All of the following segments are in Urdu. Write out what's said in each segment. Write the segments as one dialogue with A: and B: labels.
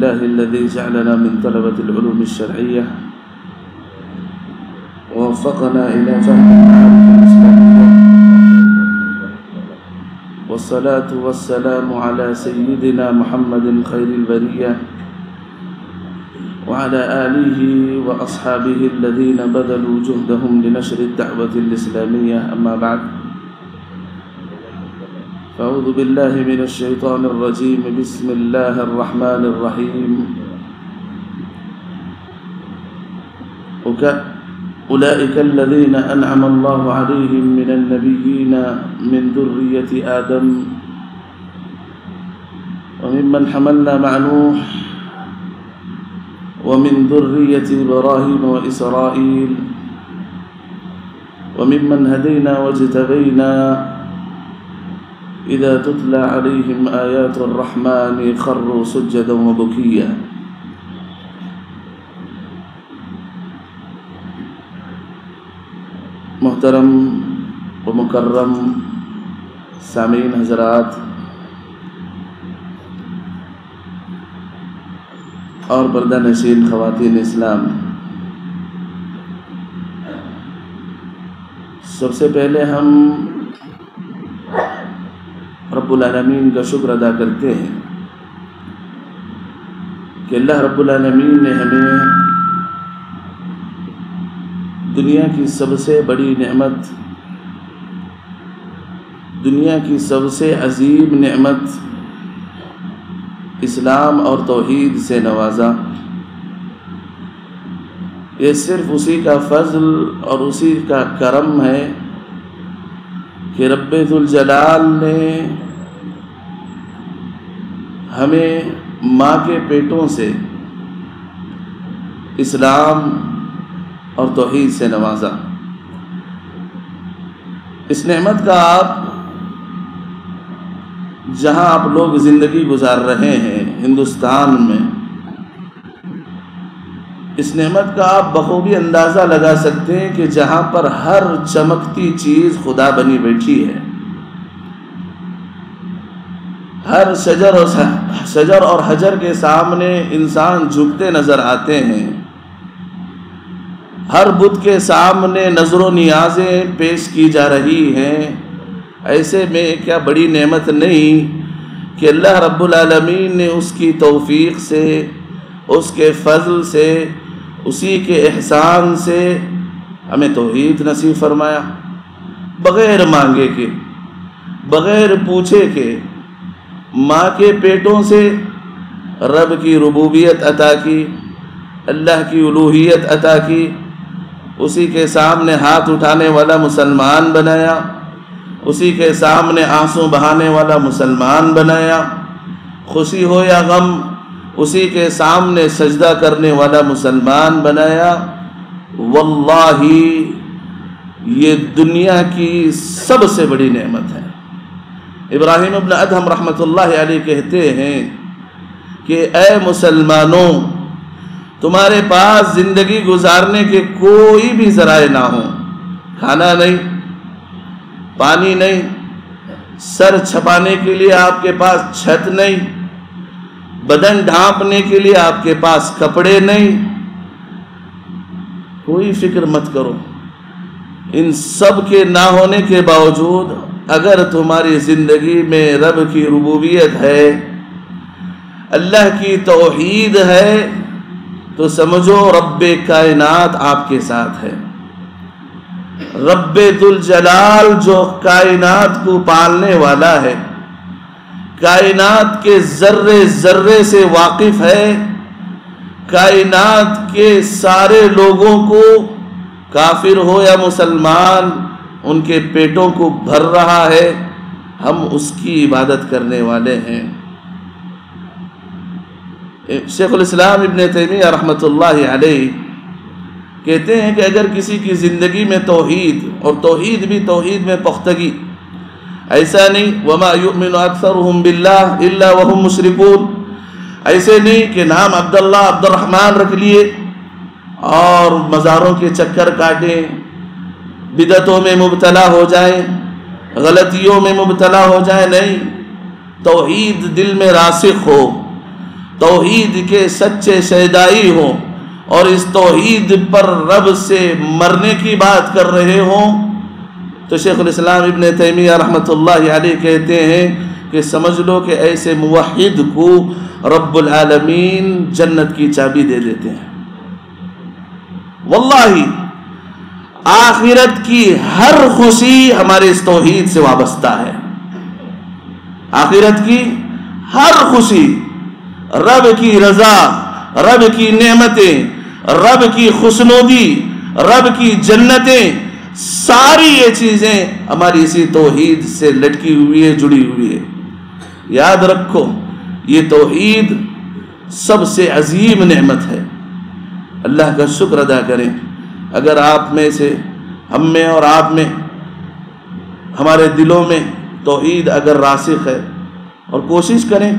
A: لله الذي جعلنا من طلبة العلوم الشرعية ووفقنا إلى فهم المعارف الإسلامية. والصلاة والسلام على سيدنا محمد خير البرية وعلى آله وأصحابه الذين بذلوا جهدهم لنشر الدعوة الإسلامية. أما بعد فأعوذ بالله من الشيطان الرجيم. بسم الله الرحمن الرحيم. أولئك الذين أنعم الله عليهم من النبيين من ذرية آدم. وممن حملنا مع نوح. ومن ذرية إبراهيم وإسرائيل. وممن هدينا واجتبينا إذا تتلى عليهم آيات الرحمن خروا سجدا وبكيا. محترم و مکرم حضرات اور پردہ نشین خواتین اسلام سب سے پہلے ہم رب العالمین کا شکر ادا کرتے ہیں کہ اللہ رب العالمین نے ہمیں دنیا کی سب سے بڑی نعمت، دنیا کی سب سے عظیم نعمت اسلام اور توحید سے نوازا۔ یہ صرف اسی کا فضل اور اسی کا کرم ہے کہ رب الجلال نے ہمیں ماں کے پیٹوں سے اسلام اور توحید سے نوازا۔ اس نعمت کا آپ جہاں آپ لوگ زندگی گزار رہے ہیں ہندوستان میں، اس نعمت کا آپ بخوبی اندازہ لگا سکتے ہیں کہ جہاں پر ہر چمکتی چیز خدا بنی بیٹھی ہے۔ ہر شجر اور شجر اور حجر کے سامنے انسان جھکتے نظر آتے ہیں۔ ہر بت کے سامنے نظر و نیازیں پیش کی جا رہی ہیں۔ ایسے میں کیا بڑی نعمت نہیں کہ اللہ رب العالمین نے اس کی توفیق سے، اس کے فضل سے، اسی کے احسان سے ہمیں توحید نصیب فرمایا۔ بغیر مانگے کے، بغیر پوچھے کے ماں کے پیٹوں سے رب کی ربوبیت عطا کی، اللہ کی الوحیت عطا کی، اسی کے سامنے ہاتھ اٹھانے والا مسلمان بنایا، اسی کے سامنے آنسوں بہانے والا مسلمان بنایا۔ خوشی ہو یا غم، اسی کے سامنے سجدہ کرنے والا مسلمان بنایا۔ واللہ، یہ دنیا کی سب سے بڑی نعمت ہے۔ ابراہیم ابن ادہم رحمۃ اللہ علیہ کہتے ہیں کہ اے مسلمانوں، تمہارے پاس زندگی گزارنے کے کوئی بھی ذرائع نہ ہوں۔ کھانا نہیں، پانی نہیں، سر چھپانے کے لیے آپ کے پاس چھت نہیں، بدن ڈھانپنے کے لیے آپ کے پاس کپڑے نہیں۔ کوئی فکر مت کرو۔ ان سب کے نہ ہونے کے باوجود اگر تمہاری زندگی میں رب کی ربوبیت ہے، اللہ کی توحید ہے، تو سمجھو رب کائنات آپ کے ساتھ ہے۔ رب الجلال جو کائنات کو پالنے والا ہے، کائنات کے ذرے ذرے سے واقف ہے۔ کائنات کے سارے لوگوں کو کافر ہو یا مسلمان ان کے پیٹوں کو بھر رہا ہے، ہم اس کی عبادت کرنے والے ہیں۔ شیخ الاسلام ابن تیمیہ رحمۃ اللہ علیہ کہتے ہیں کہ اگر کسی کی زندگی میں توحید، اور توحید بھی توحید میں پختگی، ایسا نہیں، وما یؤمن اکثرهم باللہ الا وهم مشرکون ایسے نہیں کہ نام عبداللہ عبد الرحمن رکھ لیے اور مزاروں کے چکر کاٹیں۔ بدعتوں میں مبتلا ہو جائیں غلطیوں میں مبتلا ہو جائیں نہیں، توحید دل میں راسخ ہو، توحید کے سچے شیدائی ہوں اور اس توحید پر رب سے مرنے کی بات کر رہے ہوں۔ تو شیخ الاسلام ابن تیمیہ رحمۃ اللہ علیہ کہتے ہیں کہ سمجھ لو کہ ایسے موحد کو رب العالمین جنت کی چابی دے دیتے ہیں۔ واللہ آخرت کی ہر خوشی ہمارے اس توحید سے وابستہ ہے۔ آخرت کی ہر خوشی، رب کی رضا، رب کی نعمتیں، رب کی خوشنودی، رب کی جنتیں، ساری یہ چیزیں ہماری اسی توحید سے لٹکی ہوئی ہے جڑی ہوئی ہے یاد رکھو، یہ توحید سب سے عظیم نعمت ہے۔ اللہ کا شکر ادا کریں۔ اگر آپ میں سے ہم میں اور آپ میں ہمارے دلوں میں توحید اگر راسخ ہے اور کوشش کریں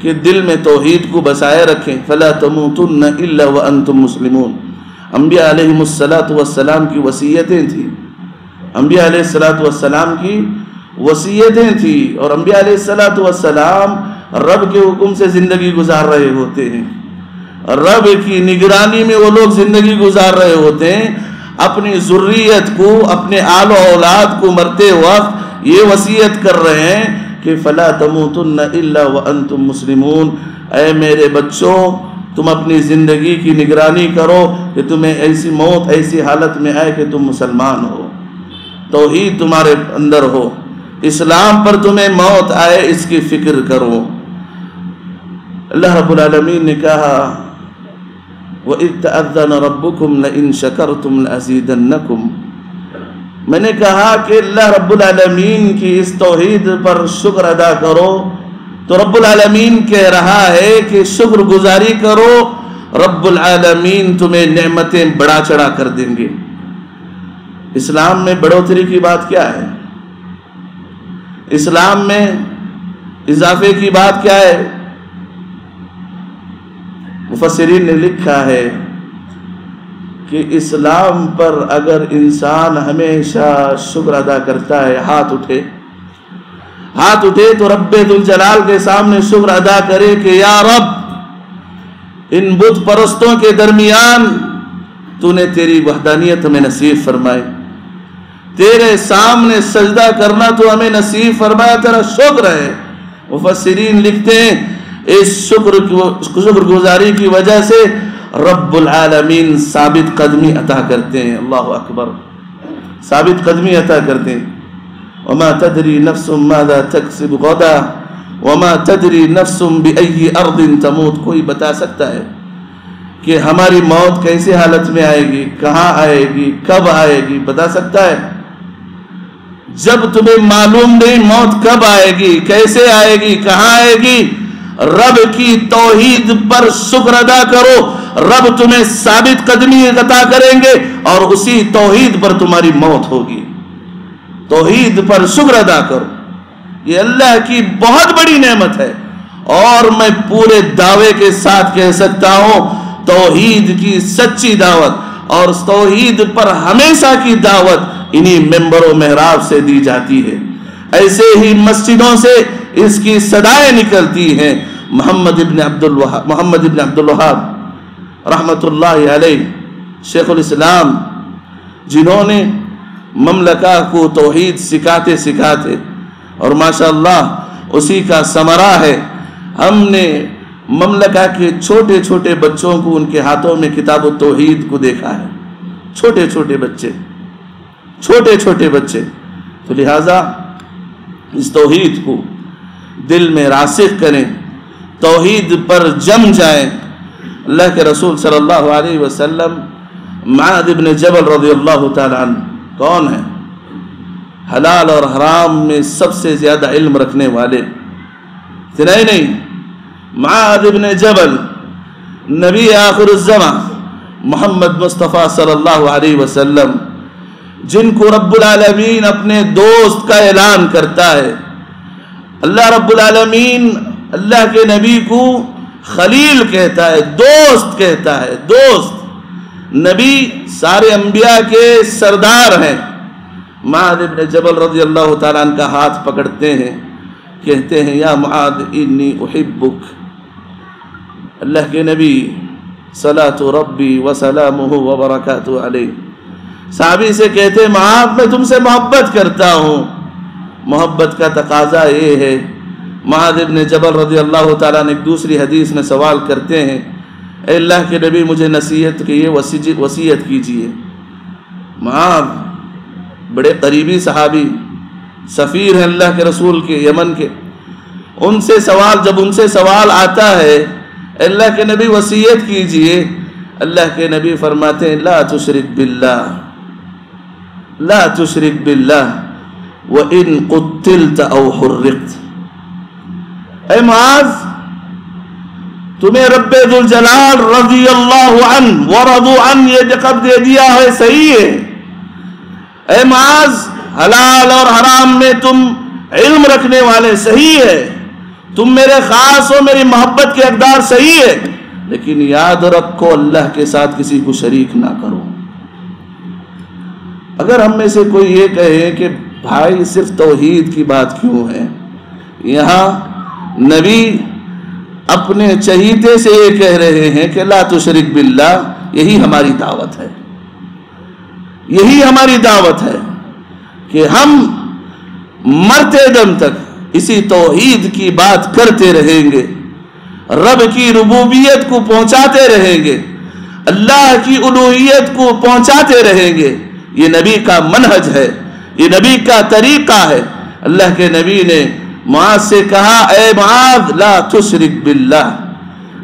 A: کہ دل میں توحید کو بسائے رکھیں، فلا تموتن الا وانتم مسلمون۔ انبیاء علیہ الصلاۃ والسلام کی وصیتیں تھیں۔ انبیاء علیہ الصلاۃ والسلام کی وصیتیں تھیں اور انبیاء علیہ الصلاۃ والسلام رب کے حکم سے زندگی گزار رہے ہوتے ہیں۔ رب کی نگرانی میں وہ لوگ زندگی گزار رہے ہوتے ہیں، اپنی ذریت کو، اپنے آل و اولاد کو مرتے وقت یہ وصیت کر رہے ہیں کہ فلا تموتن الا وانتم مسلمون۔ اے میرے بچوں، تم اپنی زندگی کی نگرانی کرو کہ تمہیں ایسی موت، ایسی حالت میں آئے کہ تم مسلمان ہو۔ توحید تمہارے اندر ہو۔ اسلام پر تمہیں موت آئے، اس کی فکر کرو۔ اللہ رب العالمین نے کہا وَإِذْ تَأَذَّنَ رَبُّكُمْ لَإِن شَكَرْتُمْ لَأَزِيدَنَّكُمْ میں نے کہا کہ اللہ رب العالمین کی اس توحید پر شکر ادا کرو تو رب العالمین کہہ رہا ہے کہ شکر گزاری کرو، رب العالمین تمہیں نعمتیں بڑا چڑھا کر دیں گے۔ اسلام میں بڑھوتری کی بات کیا ہے؟ اسلام میں اضافے کی بات کیا ہے؟ مفسرین نے لکھا ہے کہ اسلام پر اگر انسان ہمیشہ شکر ادا کرتا ہے، ہاتھ اٹھے۔ ہاتھ اٹھے تو رب الجلال کے سامنے شکر ادا کرے کہ یا رب، ان بدھ پرستوں کے درمیان تو نے تیری وحدانیت ہمیں نصیب فرمائی۔ تیرے سامنے سجدہ کرنا تو ہمیں نصیب فرمایا، تیرا شکر ہے۔ مفسرین لکھتے ہیں اس شکر شکر گزاری کی وجہ سے رب العالمین ثابت قدمی عطا کرتے ہیں۔ اللہ اکبر۔ ثابت قدمی عطا کرتے ہیں۔ وما تدری نفس ماذا تکسب غدا وما تدری نفس بأي ارض تموت۔ کوئی بتا سکتا ہے کہ ہماری موت کیسے حالت میں آئے گی؟ کہاں آئے گی؟ کب آئے گی؟ بتا سکتا ہے۔ جب تمہیں معلوم نہیں موت کب آئے گی، کیسے آئے گی؟ کہاں آئے گی؟ رب کی توحید پر شکر ادا کرو۔ رب تمہیں ثابت قدمی عطا کریں گے اور اسی توحید پر تمہاری موت ہوگی۔ توحید پر شکر ادا کرو۔ یہ اللہ کی بہت بڑی نعمت ہے۔ اور میں پورے دعوے کے ساتھ کہہ سکتا ہوں، توحید کی سچی دعوت اور توحید پر ہمیشہ کی دعوت انہی ممبر و محراب سے دی جاتی ہے۔ ایسے ہی مسجدوں سے اس کی صدائیں نکلتی ہیں۔ محمد ابن عبد الوہاب محمد ابن عبد الوہاب رحمۃ اللہ علیہ، شیخ الاسلام، جنہوں نے مملکہ کو توحید سکھاتے سکھاتے، اور ماشاء اللہ اسی کا ثمرہ ہے۔ ہم نے مملکہ کے چھوٹے چھوٹے بچوں کو ان کے ہاتھوں میں کتاب و توحید کو دیکھا ہے۔ چھوٹے چھوٹے بچے، چھوٹے چھوٹے بچے۔ تو لہٰذا اس توحید کو دل میں راسخ کریں، توحید پر جم جائیں۔ اللہ کے رسول صلی اللہ علیہ وسلم معاذ ابن جبل رضی اللہ تعالیٰ عنہ کون ہے حلال اور حرام میں سب سے زیادہ علم رکھنے والے۔ اتنا ہی نہیں، معاذ ابن جبل، نبی آخر الزماں محمد مصطفیٰ صلی اللہ علیہ وسلم، جن کو رب العالمین اپنے دوست کا اعلان کرتا ہے۔ اللہ رب العالمین اللہ کے نبی کو خلیل کہتا ہے، دوست کہتا ہے، دوست۔ نبی سارے انبیاء کے سردار ہیں۔ معاذ ابن جبل رضی اللہ تعالیٰ عنہ کا ہاتھ پکڑتے ہیں، کہتے ہیں، یا معاذ، انی احبک۔ اللہ کے نبی صلاة ربی وسلامہ وبرکاتہ علیہ۔ صحابی سے کہتے ہیں، معاذ، میں تم سے محبت کرتا ہوں۔ محبت کا تقاضا یہ ہے۔ معاذ ابن جبل رضی اللہ تعالیٰ نے ایک دوسری حدیث میں سوال کرتے ہیں، اے اللہ کے نبی مجھے نصیحت کی یہ وصیت جی، کیجیے۔ معاذ بڑے قریبی صحابی، سفیر ہیں اللہ کے رسول کے، یمن کے۔ ان سے سوال، جب ان سے سوال آتا ہے اللہ کے نبی وصیت کیجیے اللہ کے نبی فرماتے ہیں، لا تشرک باللہ۔ لا تشرک باللہ۔ وَإِن قُتِّلْتَ أَوْ حُرِّقْتَ اے معاذ، تمہیں رب ذوالجلال رضی اللہ عنہ ورضو عنہ یہ جقب دے دیا ہے صحیح ہے۔ اے معاذ، حلال اور حرام میں تم علم رکھنے والے صحیح ہے۔ تم میرے خاص ہو میری محبت کے اقدار صحیح ہے۔ لیکن یاد رکھو، اللہ کے ساتھ کسی کو شریک نہ کرو۔ اگر ہم میں سے کوئی یہ کہے کہ بھائی صرف توحید کی بات کیوں ہے؟ یہاں نبی اپنے چہیتے سے یہ کہہ رہے ہیں کہ لا تشرک باللہ، یہی ہماری دعوت ہے۔ یہی ہماری دعوت ہے کہ ہم مرتے دم تک اسی توحید کی بات کرتے رہیں گے، رب کی ربوبیت کو پہنچاتے رہیں گے، اللہ کی الوحیت کو پہنچاتے رہیں گے۔ یہ نبی کا منہج ہے۔ یہ نبی کا طریقہ ہے۔ اللہ کے نبی نے معاذ سے کہا، اے معاذ، لا تشرک باللہ۔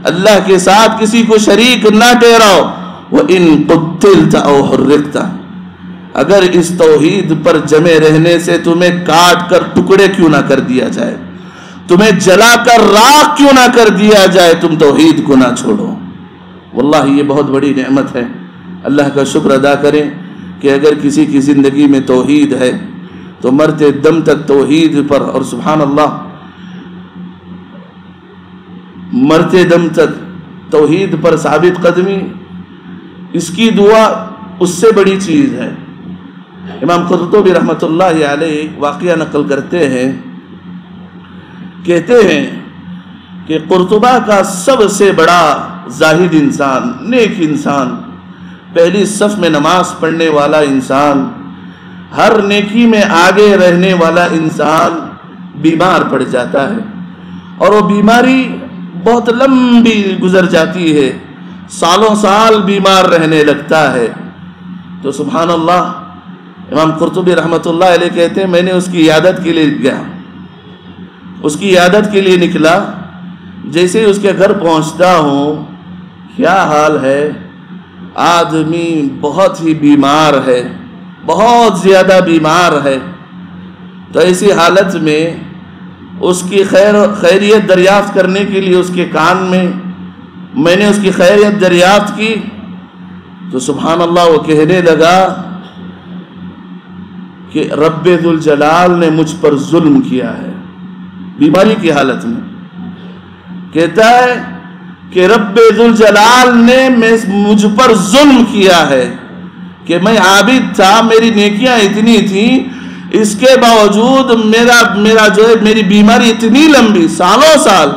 A: اللہ کے ساتھ کسی کو شریک نہ ٹھہراؤ۔ وَإِن قُتِّلْتَ أَوْ حُرِّقْتَ۔ اگر اس توحید پر جمے رہنے سے تمہیں کاٹ کر ٹکڑے کیوں نہ کر دیا جائے؟ تمہیں جلا کر راک کیوں نہ کر دیا جائے؟ تم توحید کو نہ چھوڑو۔ واللہ، یہ بہت بڑی نعمت ہے۔ اللہ کا شکر ادا کریں۔ کہ اگر کسی کی زندگی میں توحید ہے، تو مرتے دم تک توحید پر اور سبحان اللہ مرتے دم تک توحید پر ثابت قدمی، اس کی دعا اس سے بڑی چیز ہے۔ امام قرطبی رحمۃ اللہ علیہ واقعہ نقل کرتے ہیں، کہتے ہیں کہ قرطبہ کا سب سے بڑا زاہد انسان، نیک انسان پہلی صف میں نماز پڑھنے والا انسان، ہر نیکی میں آگے رہنے والا انسان بیمار پڑ جاتا ہے۔ اور وہ بیماری بہت لمبی گزر جاتی ہے، سالوں سال بیمار رہنے لگتا ہے۔ تو سبحان اللہ، امام قرطبی رحمۃ اللہ علیہ کہتے ہیں، میں نے اس کی عیادت کے لیے گیا۔ اس کی عیادت کے لیے نکلا، جیسے ہی اس کے گھر پہنچتا ہوں، کیا حال ہے؟ آدمی بہت ہی بیمار ہے، بہت زیادہ بیمار ہے۔ تو ایسی حالت میں اس کی خیر، خیریت دریافت کرنے کے لیے اس کے کان میں میں نے اس کی خیریت دریافت کی۔ تو سبحان اللہ، وہ کہنے لگا کہ رب ذوالجلال نے مجھ پر ظلم کیا ہے۔ بیماری کی حالت میں کہتا ہے کہ رب ذوالجلال نے مجھ پر ظلم کیا ہے کہ میں عابد تھا، میری نیکیاں اتنی تھیں، اس کے باوجود میرا میرا جو ہے، میری بیماری اتنی لمبی، سالوں سال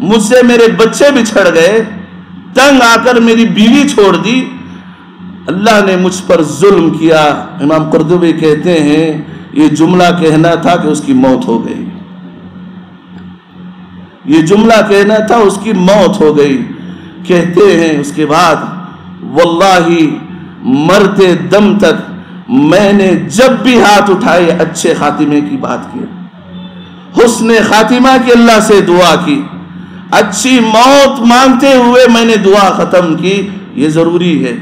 A: مجھ سے میرے بچے بچھڑ گئے، تنگ آ کر میری بیوی چھوڑ دی۔ اللہ نے مجھ پر ظلم کیا۔ امام قردبی کہتے ہیں، یہ جملہ کہنا تھا کہ اس کی موت ہو گئی۔ یہ جملہ کہنا تھا، اس کی موت ہو گئی۔ کہتے ہیں اس کے بعد واللہ مرتے دم تک میں نے جب بھی ہاتھ اٹھائے اچھے خاتمے کی بات کی۔ حسن خاتمہ کی اللہ سے دعا کی۔ اچھی موت مانگتے ہوئے میں نے دعا ختم کی۔ یہ ضروری ہے۔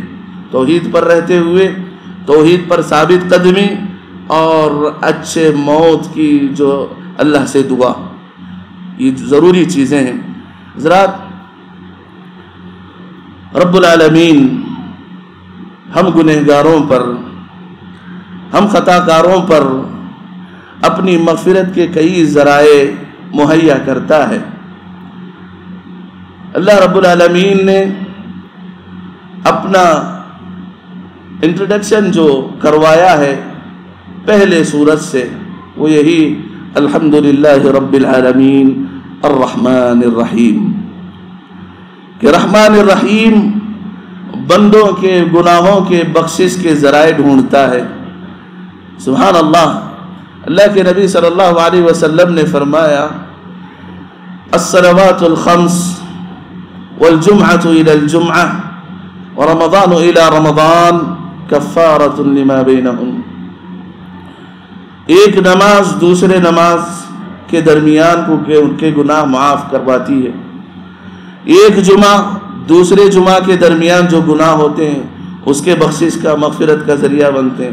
A: توحید پر رہتے ہوئے، توحید پر ثابت قدمی اور اچھے موت کی جو اللہ سے دعا۔ یہ ضروری چیزیں ہیں۔ حضرات، رب العالمین ہم گنہگاروں پر، ہم خطا کاروں پر اپنی مغفرت کے کئی ذرائع مہیا کرتا ہے۔ اللہ رب العالمین نے اپنا انٹروڈکشن جو کروایا ہے پہلے صورت سے، وہ یہی الحمد للہ رب العالمین الرحمن الرحیم۔ کہ رحمان الرحیم بندوں کے، گناہوں کے، بخشش کے ذرائع ڈھونڈتا ہے۔ سبحان اللہ۔ اللہ کے نبی صلی اللہ علیہ وسلم نے فرمایا، الصلوات الخمس والجمعة إلى الجمعة، ورمضان إلى رمضان كفارة لما بينهم ایک نماز دوسرے نماز کے درمیان کو کہ ان کے گناہ معاف کرواتی ہے۔ ایک جمعہ دوسرے جمعہ کے درمیان جو گناہ ہوتے ہیں، اس کے بخشش کا، مغفرت کا ذریعہ بنتے ہیں۔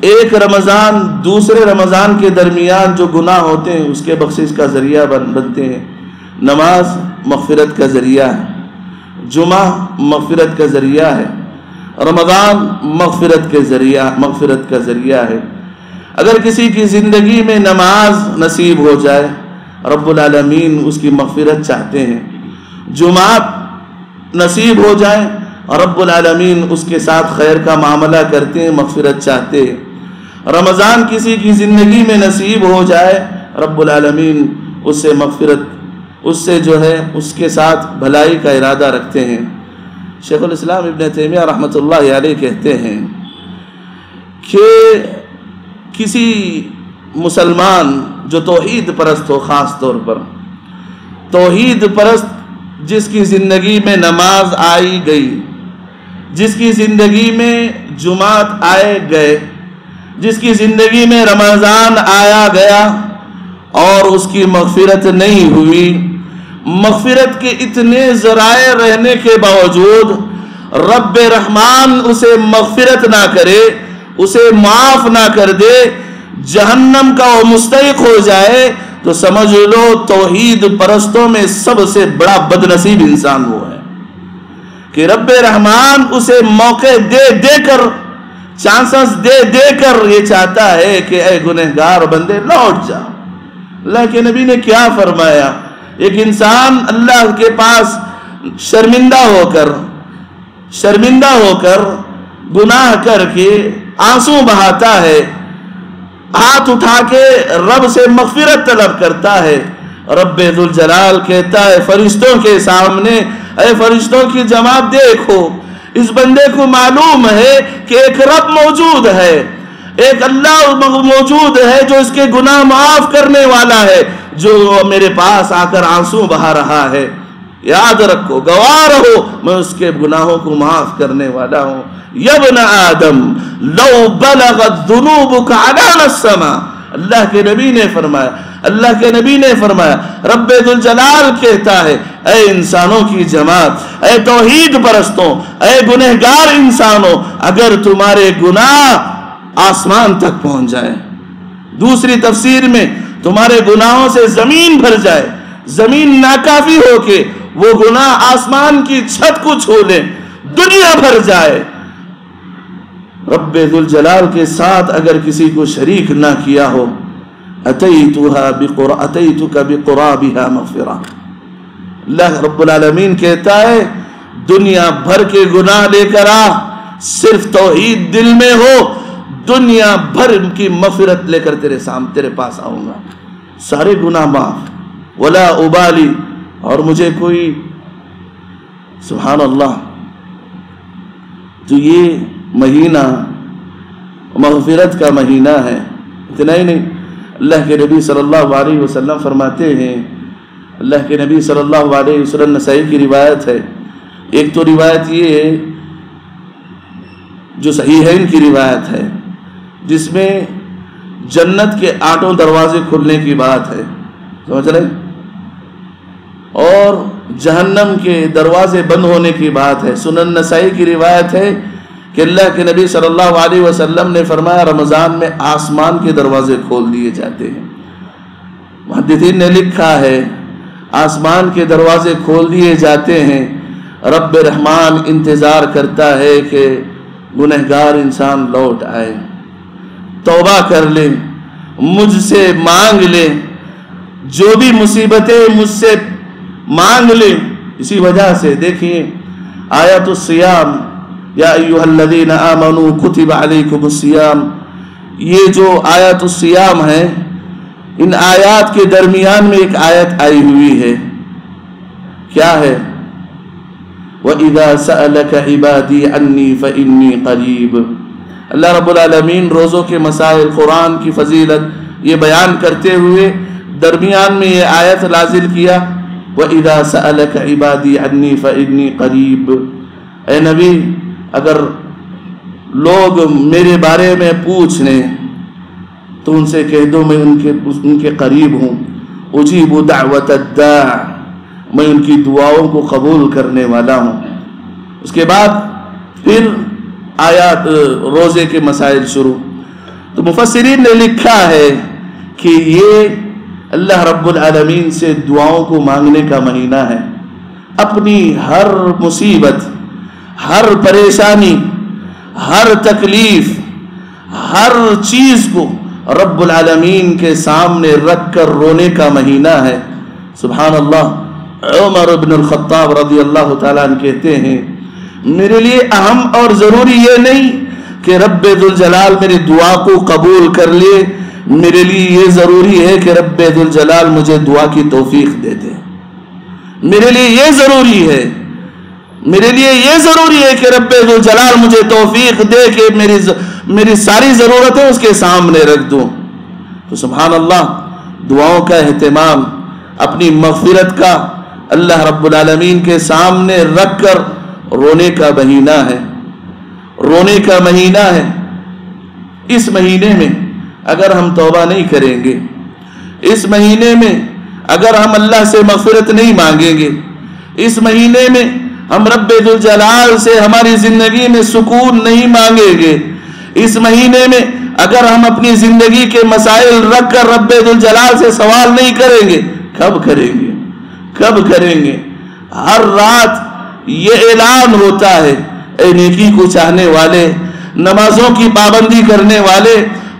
A: ایک رمضان دوسرے رمضان کے درمیان جو گناہ ہوتے ہیں، اس کے بخشش کا ذریعہ بن، بنتے ہیں۔ نماز مغفرت کا ذریعہ ہے۔ جمعہ مغفرت کا ذریعہ ہے۔ رمضان مغفرت کے ذریعہ، مغفرت کا ذریعہ ہے۔ اگر کسی کی زندگی میں نماز نصیب ہو جائے، رب العالمین اس کی مغفرت چاہتے ہیں۔ جمعات نصیب ہو جائیں رب العالمین اس کے ساتھ خیر کا معاملہ کرتے ہیں، مغفرت چاہتے ہیں۔ رمضان کسی کی زندگی میں نصیب ہو جائے، رب العالمین اس سے مغفرت، اس سے جو ہے، اس کے ساتھ بھلائی کا ارادہ رکھتے ہیں۔ شیخ الاسلام ابن تیمیہ رحمۃ اللہ علیہ کہتے ہیں کہ کسی مسلمان جو توحید پرست ہو، خاص طور پر۔ توحید پرست جس کی زندگی میں نماز آئی گئی، جس کی زندگی میں جمعات آئے گئے، جس کی زندگی میں رمضان آیا گیا اور اس کی مغفرت نہیں ہوئی۔ مغفرت کے اتنے ذرائع رہنے کے باوجود رب رحمان اسے مغفرت نہ کرے اسے معاف نہ کر دے، جہنم کا وہ مستحق ہو جائے، تو سمجھ لو توحید پرستوں میں سب سے بڑا بد نصیب انسان وہ ہے۔ کہ رب رحمان اسے موقع دے دے کر، چانسز دے دے کر یہ چاہتا ہے کہ اے گنہگار بندے لوٹ جا۔ اللہ کے نبی نے کیا فرمایا؟ ایک انسان اللہ کے پاس شرمندہ ہو کر، شرمندہ ہو کر گناہ کر کے آنسو بہاتا ہے، ہاتھ اٹھا کے رب سے مغفرت طلب کرتا ہے۔ رب ذوالجلال کہتا ہے فرشتوں کے سامنے، اے فرشتوں کی جماعت دیکھو، اس بندے کو معلوم ہے کہ ایک رب موجود ہے۔ ایک اللہ موجود ہے جو اس کے گناہ معاف کرنے والا ہے، جو میرے پاس آ کر آنسو بہا رہا ہے۔ یاد رکھو، گواہ رہو، میں اس کے گناہوں کو معاف کرنے والا ہوں۔ یبن آدم، لو بلغت ذنوبک علان السماء۔ اللہ کے نبی نے فرمایا، اللہ کے نبی نے فرمایا، رب ذوالجلال کہتا ہے، اے انسانوں کی جماعت، اے توحید پرستوں، اے گنہگار انسانوں، اگر تمہارے گناہ آسمان تک پہنچ جائے، دوسری تفسیر میں، تمہارے گناہوں سے زمین بھر جائے، زمین ناکافی ہو کے وہ گناہ آسمان کی چھت کو چھو لے، دنیا بھر جائے۔ رب ذوالجلال کے ساتھ اگر کسی کو شریک نہ کیا ہو اتیتک بقرابها مغفرہ۔ اللہ رب العالمین کہتا ہے، دنیا بھر کے گناہ لے کر آ، صرف توحید دل میں ہو، دنیا بھر کی مغفرت لے کر تیرے سام، تیرے پاس آؤں گا۔ سارے گناہ معاف۔ ولا ابالی اور مجھے کوئی سبحان اللہ تو یہ مہینہ مغفرت کا مہینہ ہے، اتنا ہی نہیں۔ اللہ کے نبی صلی اللہ علیہ وسلم فرماتے ہیں، اللہ کے نبی صلی اللہ علیہ وسلم نسائی کی روایت ہے۔ ایک تو روایت یہ ہے، جو صحیح ہے، ان کی روایت ہے، جس میں جنت کے آٹھوں دروازے کھلنے کی بات ہے۔ سمجھ رہے اور جہنم کے دروازے بند ہونے کی بات ہے۔ سنن نسائی کی روایت ہے کہ اللہ کے نبی صلی اللہ علیہ وسلم نے فرمایا رمضان میں آسمان کے دروازے کھول دیے جاتے ہیں۔ محدثین نے لکھا ہے، آسمان کے دروازے کھول دیے جاتے ہیں۔ رب رحمان انتظار کرتا ہے کہ گنہگار انسان لوٹ آئے۔ توبہ کر لے، مجھ سے مانگ لے۔ جو بھی مصیبتیں مجھ سے مانگ لے اسی وجہ سے دیکھیے آیت السیام یا ایوہ الذین آمنوا کتب علیکم السیام یہ جو آیت السیام ہے، ان آیات کے درمیان میں ایک آیت آئی ہوئی ہے۔ کیا ہے؟ وَإِذَا سَأَلَكَ عِبَادِي عَنِّي فَإِنِّي قَرِيبٌ۔ اللہ رب العالمین روزوں کے مسائل، قرآن کی فضیلت، یہ بیان کرتے ہوئے درمیان میں یہ آیت لازل کیا۔ وَإِذَا سَأَلَكَ عِبَادِي عَنِّي فَإِنِّي قَرِيبٌ۔ اے نبی، اگر لوگ میرے بارے میں پوچھ لیں، تو ان سے کہہ دو میں ان کے ان کے قریب ہوں۔ اجیب دعوت الداع۔ میں ان کی دعاؤں کو قبول کرنے والا ہوں۔ اس کے بعد پھر آیات، روزے کے مسائل شروع۔ تو مفسرین نے لکھا ہے کہ یہ اللہ رب العالمین سے دعاؤں کو مانگنے کا مہینہ ہے۔ اپنی ہر مصیبت، ہر پریشانی، ہر تکلیف، ہر چیز کو رب العالمین کے سامنے رکھ کر رونے کا مہینہ ہے۔ سبحان اللہ عمر بن الخطاب رضی اللہ تعالیٰ کہتے ہیں، میرے لیے اہم اور ضروری یہ نہیں کہ رب ذوالجلال میری دعا کو قبول کر لے۔ میرے لیے یہ ضروری ہے کہ رب ذوالجلال مجھے دعا کی توفیق دے دے۔ میرے لیے یہ ضروری ہے، میرے لیے یہ ضروری ہے کہ رب ذوالجلال مجھے توفیق دے کہ میری میری ساری ضرورتیں اس کے سامنے رکھ دوں۔ تو سبحان اللہ دعاؤں کا اہتمام، اپنی مغفرت کا اللہ رب العالمین کے سامنے رکھ کر رونے کا مہینہ ہے۔ رونے کا مہینہ ہے۔ اس مہینے میں اگر ہم توبہ نہیں کریں گے، اس مہینے میں اگر ہم اللہ سے مغفرت نہیں مانگیں گے، اس مہینے میں ہم رب الجلال سے ہماری زندگی میں سکون نہیں مانگیں گے۔ اس مہینے میں اگر ہم اپنی زندگی کے مسائل رکھ کر رب الجلال سے سوال نہیں کریں گے، کب کریں گے؟ کب کریں گے؟ ہر رات یہ اعلان ہوتا ہے، اے نیکی کو چاہنے والے، نمازوں کی پابندی کرنے والے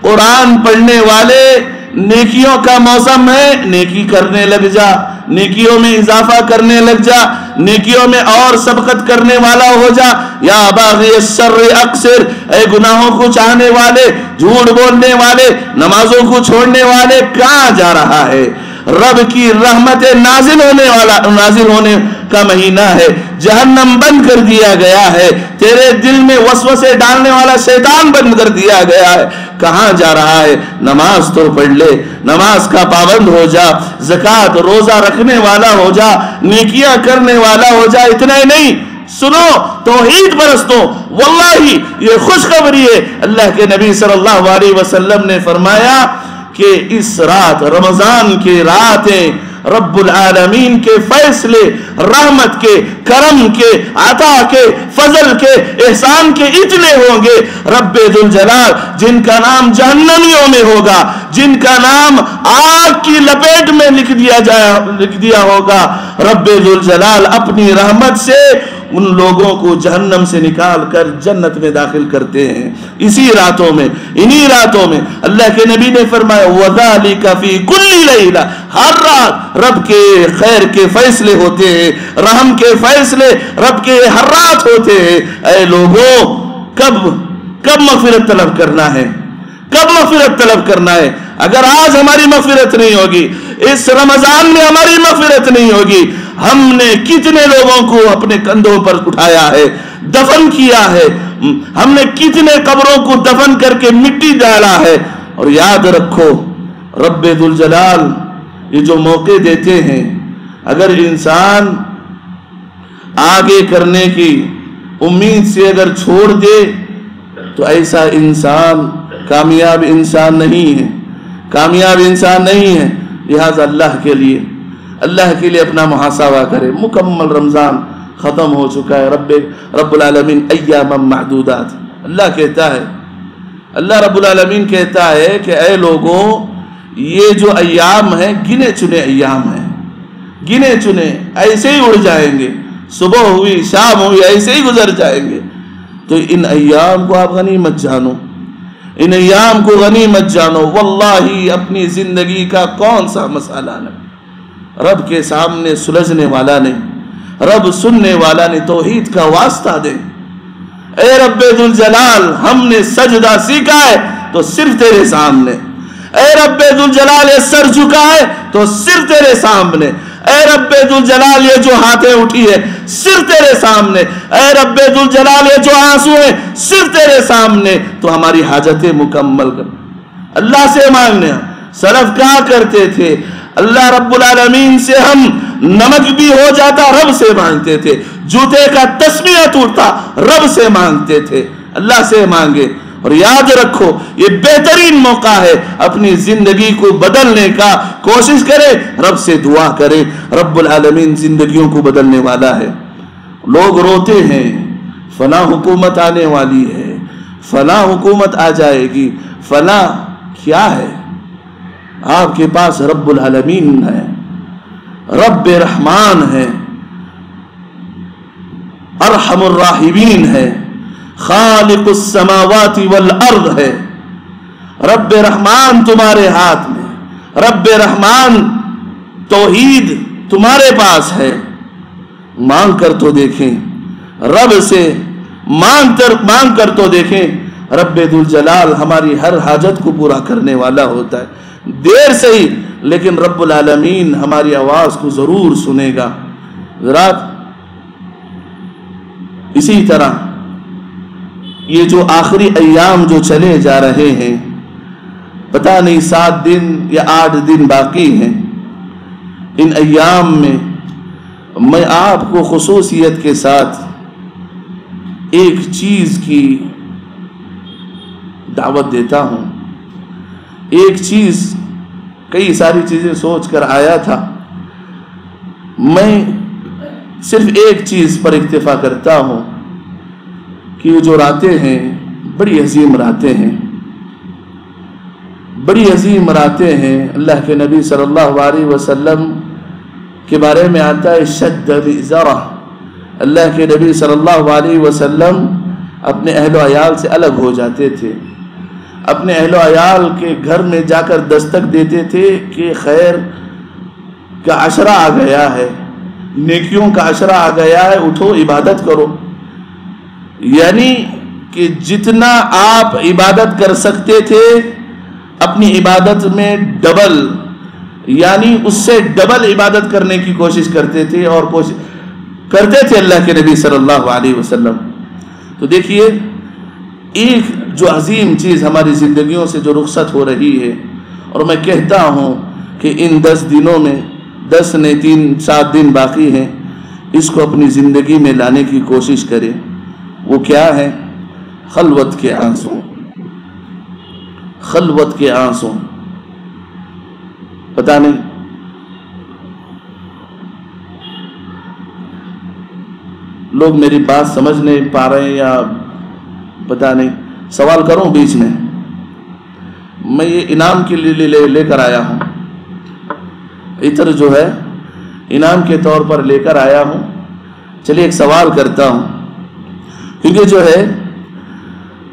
A: قرآن پڑھنے والے نیکیوں کا موسم ہے، نیکی کرنے لگ جا، نیکیوں میں اضافہ کرنے لگ جا، نیکیوں میں اور سبقت کرنے والا ہو جا۔ یا باغی الشر اکثر، اے گناہوں کو چاہنے والے، جھوٹ بولنے والے، نمازوں کو چھوڑنے والے کہاں جا رہا ہے؟ رب کی رحمت نازل ہونے والا، نازل ہونے کا مہینہ ہے۔ جہنم بند کر دیا گیا ہے۔ تیرے دل میں وسوسے ڈالنے والا شیطان بند کر دیا گیا ہے۔ کہاں جا رہا ہے؟ نماز تو پڑھ لے، نماز کا پابند ہو جا زکوٰۃ روزہ رکھنے والا ہو جا، نیکیاں کرنے والا ہو جا، اتنا ہی نہیں۔ سنو، توحید پرستوں واللہ، یہ خوشخبری ہے۔ اللہ کے نبی صلی اللہ علیہ وسلم نے فرمایا کہ اس رات، رمضان کے راتیں رب العالمین کے فیصلے، رحمت کے، کرم کے، عطا کے، فضل کے، احسان کے اتنے ہوں گے۔ رب دلجلال جن کا نام جہنمیوں میں ہوگا، جن کا نام آگ کی لپیٹ میں لکھ دیا جائے لکھ دیا ہوگا۔ رب دلجلال اپنی رحمت سے ان لوگوں کو جہنم سے نکال کر جنت میں داخل کرتے ہیں۔ اسی راتوں میں، انہی راتوں میں اللہ کے نبی نے فرمایا، وَذَلِكَ فِي كُلِّ لَيْلَةٍ۔ ہر رات رب کے خیر کے فیصلے ہوتے ہیں، رحم کے فیصلے رب کے ہر رات ہوتے ہیں۔ اے لوگوں، کب کب مغفرت طلب کرنا ہے؟ کب مغفرت طلب کرنا ہے؟ اگر آج ہماری مغفرت نہیں ہوگی، اس رمضان میں ہماری مغفرت نہیں ہوگی، ہم نے کتنے لوگوں کو اپنے کندھوں پر اٹھایا ہے، دفن کیا ہے، ہم نے کتنے قبروں کو دفن کر کے مٹی ڈالا ہے۔ اور یاد رکھو، رب ذوالجلال یہ جو موقع دیتے ہیں، اگر انسان آگے کرنے کی امید سے اگر چھوڑ دے، تو ایسا انسان، کامیاب انسان نہیں ہے۔ کامیاب انسان نہیں ہے، لہذا اللہ کے لیے، اللہ کے لیے اپنا محاسبہ کرے۔ مکمل رمضان ختم ہو چکا ہے۔ رب رب العالمین ایام محدودات۔ اللہ کہتا ہے، اللہ رب العالمین کہتا ہے کہ اے لوگوں، یہ جو ایام ہیں، گنے چنے ایام ہیں۔ گنے چنے ایسے ہی اڑ جائیں گے۔ صبح ہوئی، شام ہوئی، ایسے ہی گزر جائیں گے۔ تو ان ایام کو آپ غنیمت جانو۔ ان ایام کو غنیمت جانو واللہ اپنی زندگی کا کون سا مسئلہ نہیں رب کے سامنے سلجھنے والا نہیں، رب سننے والا نہیں، توحید کا واسطہ دے۔ اے رب ذوالجلال، ہم نے سجدہ سیکھا ہے تو صرف تیرے سامنے۔ اے رب ذوالجلال، یہ سر جھکا ہے تو صرف تیرے سامنے۔ اے رب ذوالجلال، یہ جو ہاتھیں اٹھی ہے صرف تیرے سامنے۔ اے رب ذوالجلال، یہ جو آنسو ہیں صرف تیرے سامنے۔ تو ہماری حاجتیں مکمل کر۔ اللہ سے مانگنے سلف کہا کرتے تھے؟ اللہ رب العالمین سے ہم نمک بھی ہو جاتا، رب سے مانگتے تھے۔ جوتے کا تسمیہ ٹوٹتا، رب سے مانگتے تھے۔ اللہ سے مانگے۔ اور یاد رکھو، یہ بہترین موقع ہے اپنی زندگی کو بدلنے کا۔ کوشش کرے، رب سے دعا کرے۔ رب العالمین زندگیوں کو بدلنے والا ہے۔ لوگ روتے ہیں، فلاں حکومت آنے والی ہے۔ فلاں حکومت آ جائے گی۔ فلاں، کیا ہے؟ آپ کے پاس رب العالمین ہے۔ رب رحمان ہے۔ ارحم الراحمین ہے۔ خالق السماوات والارض ہے۔ رب رحمان تمہارے ہاتھ میں، رب رحمان توحید تمہارے پاس ہے۔ مانگ کر تو دیکھیں، رب سے مانگ کر مانگ کر تو دیکھیں، رب ذوالجلال ہماری ہر حاجت کو پورا کرنے والا ہوتا ہے۔ دیر سے ہی، لیکن رب العالمین ہماری آواز کو ضرور سنے گا۔ ذرات اسی طرح یہ جو آخری ایام جو چلے جا رہے ہیں، پتہ نہیں سات دن یا آٹھ دن باقی ہیں۔ ان ایام میں میں آپ کو خصوصیت کے ساتھ ایک چیز کی دعوت دیتا ہوں۔ ایک چیز، کئی ساری چیزیں سوچ کر آیا تھا۔ میں صرف ایک چیز پر اکتفا کرتا ہوں۔ کہ وہ جو راتیں ہیں بڑی عظیم راتیں ہیں۔ بڑی عظیم راتیں ہیں۔ اللہ کے نبی صلی اللہ علیہ وسلم کے بارے میں آتا ہے شد ذرا اللہ کے نبی صلی اللہ علیہ وسلم اپنے اہل و عیال سے الگ ہو جاتے تھے۔ اپنے اہل و عیال کے گھر میں جا کر دستک دیتے تھے کہ خیر کا عشرہ آ گیا ہے، نیکیوں کا عشرہ آ گیا ہے، اٹھو عبادت کرو۔ یعنی کہ جتنا آپ عبادت کر سکتے تھے، اپنی عبادت میں ڈبل یعنی اس سے ڈبل عبادت کرنے کی کوشش کرتے تھے اور کوشش کرتے تھے اللہ کے نبی صلی اللہ علیہ وسلم۔ تو دیکھیے، ایک جو عظیم چیز ہماری زندگیوں سے جو رخصت ہو رہی ہے، اور میں کہتا ہوں کہ ان دس دنوں میں دس نے تین، سات دن باقی ہیں، اس کو اپنی زندگی میں لانے کی کوشش کریں۔ وہ کیا ہے خلوت کے آنسوں خلوت کے آنسوں پتا نہیں۔ لوگ میری بات سمجھ نہیں پا رہے ہیں یا پتا نہیں۔ سوال کروں بیچ میں۔ میں یہ انعام کے لیے لے لے کر آیا ہوں۔ عطر جو ہے، انعام کے طور پر لے کر آیا ہوں۔ چلیے، ایک سوال کرتا ہوں۔ کیونکہ جو ہے،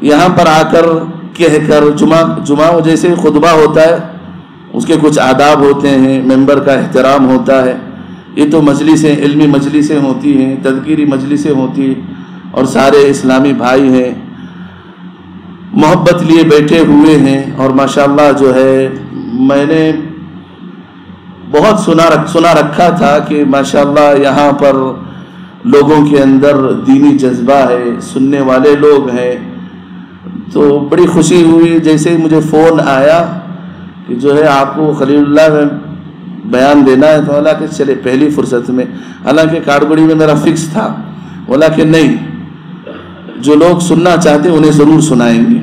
A: یہاں پر آ کر کہہ کر جمعہ جمعہ جیسے خطبہ ہوتا ہے، اس کے کچھ آداب ہوتے ہیں، ممبر کا احترام ہوتا ہے۔ یہ تو مجلسیں، علمی مجلسیں ہوتی ہیں، تذکیری مجلسیں ہوتی ہیں، اور سارے اسلامی بھائی ہیں، محبت لیے بیٹھے ہوئے ہیں۔ اور ماشاءاللہ جو ہے، میں نے بہت سنا رکھ، سنا رکھا تھا کہ ماشاءاللہ یہاں پر لوگوں کے اندر دینی جذبہ ہے، سننے والے لوگ ہیں۔ تو بڑی خوشی ہوئی جیسے ہی مجھے فون آیا کہ جو ہے آپ کو خلیل اللہ میں بیان دینا ہے، تو اللہ کہ چلے پہلی فرصت میں۔ حالانکہ کاٹگڑی میں میرا فکس تھا، بولا کہ نہیں، جو لوگ سننا چاہتے ہیں انہیں ضرور سنائیں گے۔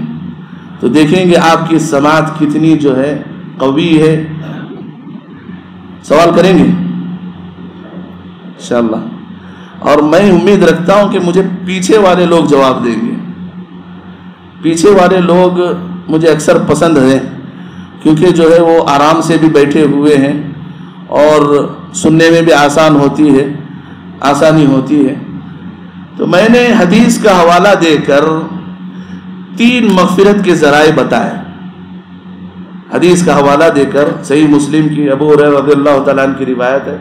A: تو دیکھیں گے آپ کی سماعت کتنی جو ہے قوی ہے۔ سوال کریں گے؟ انشاءاللہ۔ اور میں امید رکھتا ہوں کہ مجھے پیچھے والے لوگ جواب دیں گے۔ پیچھے والے لوگ مجھے اکثر پسند ہیں، کیونکہ جو ہے وہ آرام سے بھی بیٹھے ہوئے ہیں اور سننے میں بھی آسان ہوتی ہے، آسانی ہوتی ہے۔ تو میں نے حدیث کا حوالہ دے کر تین مغفرت کے ذرائع بتائے۔ حدیث کا حوالہ دے کر صحیح مسلم کی ابو رضی اللہ تعالیٰ عنہ کی روایت ہے۔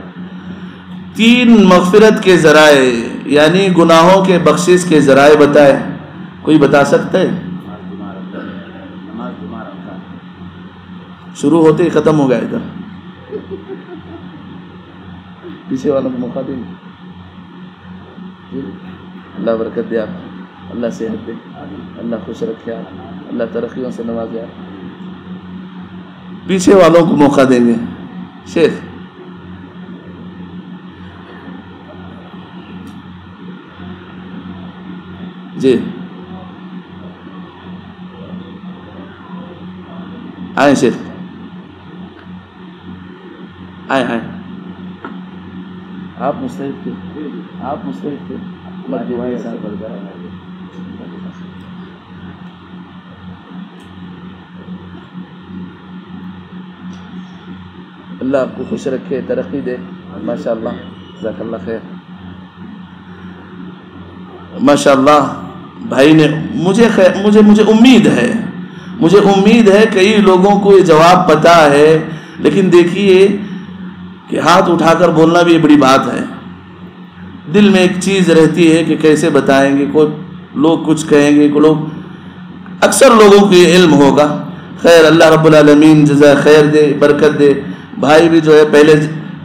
A: تین مغفرت کے ذرائع یعنی گناہوں کے بخشش کے ذرائع بتائے کوئی بتا سکتا ہے؟ شروع ہوتے ہی ختم ہو گیا ادھر۔ پیچھے والوں کو موقع دیں اللہ برکت دے آپ، اللہ صحت دے۔ اللہ خوش رکھے آپ، اللہ ترقیوں سے نوازے آپ۔ پیچھے والوں کو موقع دیں گے شیخ جی آئیں شیخ آئیں آئیں آپ مستحق تھے آپ مستحق تھے اللہ آپ کو خوش رکھے ترقی دے. ماشاء اللہ جزاک اللہ خیر. ماشاء اللہ بھائی نے، مجھے خیر، مجھے مجھے امید ہے۔ مجھے امید ہے کئی لوگوں کو یہ جواب پتا ہے، لیکن دیکھیے کہ ہاتھ اٹھا کر بولنا بھی بڑی بات ہے۔ دل میں ایک چیز رہتی ہے کہ کیسے بتائیں گے، کوئی لوگ کچھ کہیں گے، کوئی لوگ۔ اکثر لوگوں کو یہ علم ہوگا۔ خیر، اللہ رب العالمین جزا خیر دے، برکت دے۔ بھائی بھی جو ہے پہلے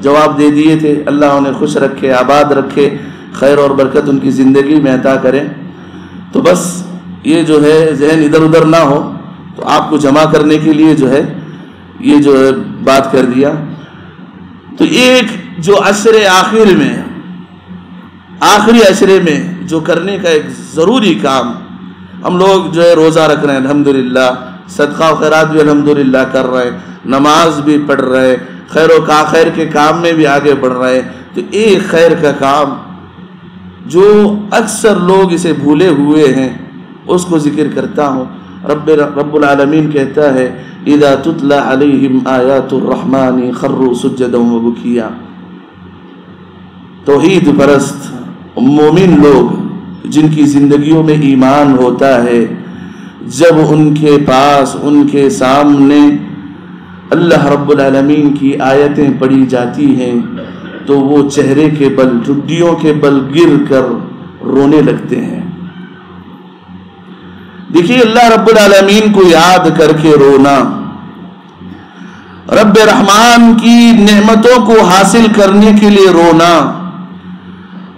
A: جواب دے دیے تھے۔ اللہ انہیں خوش رکھے، آباد رکھے۔ خیر اور برکت ان کی زندگی میں عطا کرے تو بس یہ جو ہے ذہن ادھر ادھر نہ ہو، تو آپ کو جمع کرنے کے لیے جو ہے یہ جو ہے بات کر دیا۔ تو ایک جو عشر آخر میں، آخری عشرے میں جو کرنے کا ایک ضروری کام، ہم لوگ جو ہے روزہ رکھ رہے ہیں، الحمدللہ، صدقہ و خیرات بھی الحمدللہ کر رہے ہیں، نماز بھی پڑھ رہے خیر و کا، خیر کے کام میں بھی آگے بڑھ رہے تو ایک خیر کا کام جو اکثر لوگ اسے بھولے ہوئے ہیں، اس کو ذکر کرتا ہوں۔ رب رب العالمین کہتا ہے، اذا تتلا علیہم آیات الرحمن خروا سجدا و بکیا توحید پرست مومن لوگ جن کی زندگیوں میں ایمان ہوتا ہے، جب ان کے پاس، ان کے سامنے اللہ رب العالمین کی آیتیں پڑھی جاتی ہیں۔ تو وہ چہرے کے بل ٹڈیوں کے بل گر کر رونے لگتے ہیں۔ دیکھیے، اللہ رب العالمین کو یاد کر کے رونا۔ رب رحمان کی نعمتوں کو حاصل کرنے کے لیے رونا۔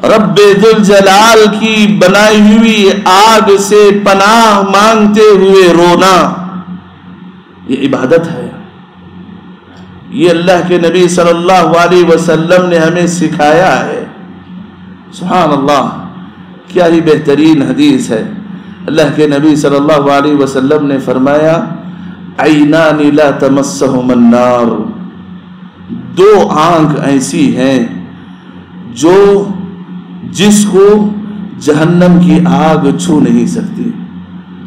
A: رب ذوالجلال کی بنائی ہوئی آگ سے پناہ مانگتے ہوئے رونا۔ یہ عبادت ہے۔ یہ اللہ کے نبی صلی اللہ علیہ وسلم نے ہمیں سکھایا ہے۔ سبحان اللہ کیا ہی بہترین حدیث ہے۔ اللہ کے نبی صلی اللہ علیہ وسلم نے فرمایا عینان لا تمسہم النار دو آنکھ ایسی ہیں جو جس کو جہنم کی آگ چھو نہیں سکتی۔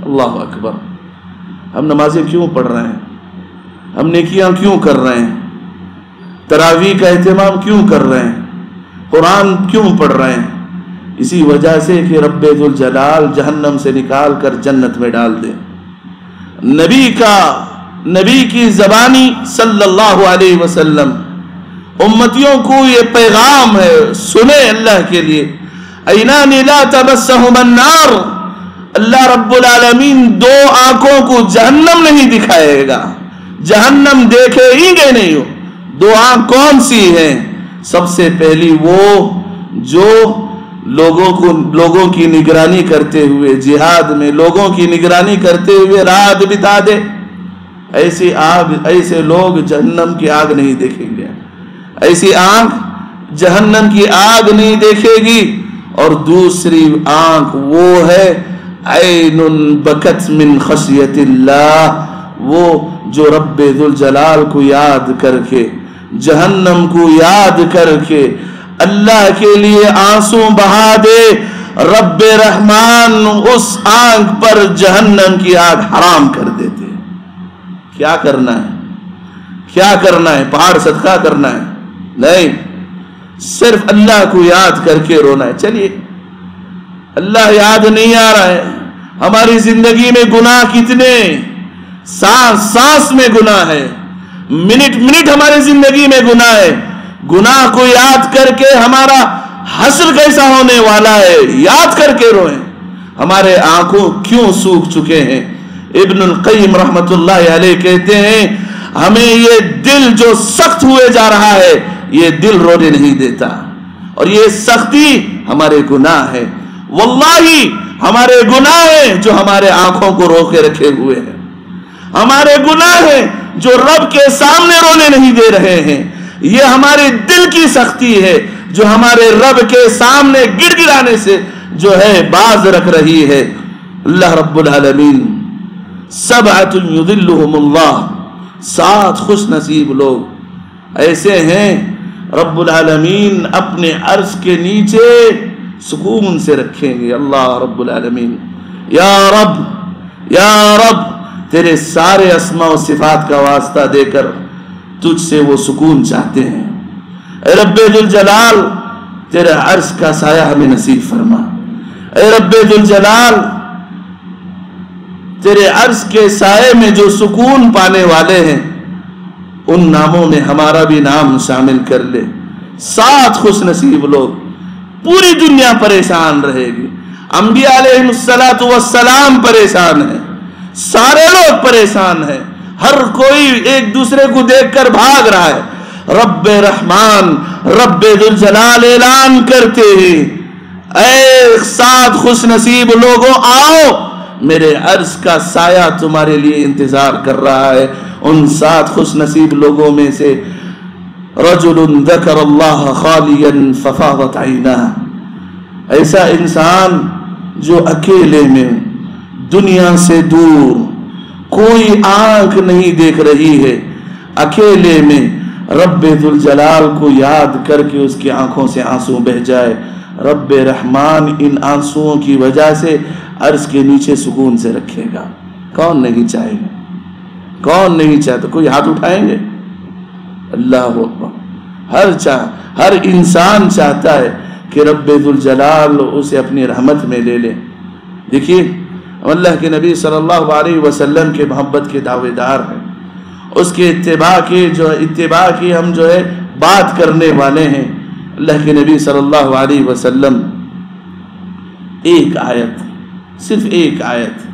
A: اللہ اکبر، ہم نمازیں کیوں پڑھ رہے ہیں؟ ہم نیکیاں کیوں کر رہے ہیں؟ تراویح کا اہتمام کیوں کر رہے ہیں؟ قرآن کیوں پڑھ رہے ہیں؟ اسی وجہ سے کہ رب الجلال جہنم سے نکال کر جنت میں ڈال دے نبی کا، نبی کی زبانی صلی اللہ علیہ وسلم، امتیوں کو یہ پیغام ہے سنے اللہ کے لیے۔ اینان لا تبسہم النار، اللہ رب العالمین دو آنکھوں کو جہنم نہیں دکھائے گا۔ جہنم دیکھے ہی گے نہیں ہو۔ دو آنکھ کون سی ہیں؟ سب سے پہلی وہ جو لوگوں کو لوگوں کی نگرانی کرتے ہوئے، جہاد میں لوگوں کی نگرانی کرتے ہوئے رات بتا دے۔ ایسی آگ، ایسے لوگ جہنم کی آگ نہیں دیکھیں گے۔ ایسی آنکھ جہنم کی آگ نہیں دیکھے گی۔ اور دوسری آنکھ وہ ہے، عین بکت من خشیت اللہ۔ وہ جو رب ذوالجلال کو یاد کر کے جہنم کو یاد کر کے اللہ کے لیے آنسو بہا دے۔ رب رحمان اس آنکھ پر جہنم کی آگ حرام کر دیتے۔ کیا کرنا ہے؟ کیا کرنا ہے؟ پہاڑ صدقہ کرنا ہے؟ نہیں۔ صرف اللہ کو یاد کر کے رونا ہے۔ چلیے۔ اللہ یاد نہیں آ رہا ہے۔ ہماری زندگی میں گناہ کتنے؟ سانس سانس میں گناہ ہے۔ منٹ منٹ ہماری زندگی میں گناہ ہے۔ گناہ کو یاد کر کے ہمارا حسر کیسا ہونے والا ہے؟ یاد کر کے روئیں۔ ہمارے آنکھوں کیوں سوکھ چکے ہیں؟ ابن القیم رحمت اللہ علیہ کہتے ہیں، ہمیں یہ دل جو سخت ہوئے جا رہا ہے، یہ دل رونے نہیں دیتا۔ اور یہ سختی ہمارے گناہ ہے۔ واللہ ہمارے گناہ ہیں جو ہمارے آنکھوں کو روکے رکھے ہوئے ہیں۔ ہمارے گناہ ہیں جو رب کے سامنے رونے نہیں دے رہے ہیں۔ یہ ہمارے دل کی سختی ہے، جو ہمارے رب کے سامنے گڑ گڑانے سے جو ہے باز رکھ رہی ہے۔ اللہ رب العالمین سبعت یذلہم اللہ، سات خوش نصیب لوگ۔ ایسے ہیں، رب العالمین اپنے عرض کے نیچے سکون سے رکھیں گے۔ اللہ رب العالمین۔ یا رب یا رب تیرے سارے اسماء و صفات کا واسطہ دے کر تجھ سے وہ سکون چاہتے ہیں۔ اے رب الجلال تیرے عرض کا سایہ ہمیں نصیب فرما۔ اے رب الجلال تیرے عرض کے سائے میں جو سکون پانے والے ہیں، ان ناموں میں ہمارا بھی نام شامل کر لے۔ سات خوش نصیب لوگ، پوری دنیا پریشان رہے گی۔ انبیاء علیہ السلام والسلام پریشان ہیں۔ سارے لوگ پریشان ہیں۔ ہر کوئی ایک دوسرے کو دیکھ کر بھاگ رہا ہے۔ رب رحمان، رب ذوالجلال اعلان کرتے ہیں۔ اے سات خوش نصیب لوگوں، آؤ۔ میرے عرض کا سایہ تمہارے لیے انتظار کر رہا ہے۔ ان سات خوش نصیب لوگوں میں سے رجل ذکر اللہ خالیا ففاضت عینہ۔ ایسا انسان جو اکیلے میں دنیا سے دور۔ کوئی آنکھ نہیں دیکھ رہی ہے۔ اکیلے میں رب ذوالجلال کو یاد کر کے اس کی آنکھوں سے آنسو بہ جائے۔ رب رحمان ان آنسوؤں کی وجہ سے عرض کے نیچے سکون سے رکھے گا۔ کون نہیں چاہے گا؟ کون نہیں چاہتا؟ کوئی ہاتھ اٹھائیں گے؟ اللہ اکبر۔ ہر چاہ ہر انسان چاہتا ہے کہ رب ذوالجلال اسے اپنی رحمت میں لے لے۔ دیکھیے اللہ کے نبی صلی اللہ علیہ وسلم کے محبت کے دعوے دار ہیں۔ اس کے اتباع کی جو اتباع کی ہم جو ہے بات کرنے والے ہیں۔ اللہ کے نبی صلی اللہ علیہ وسلم ایک آیت، صرف ایک آیت۔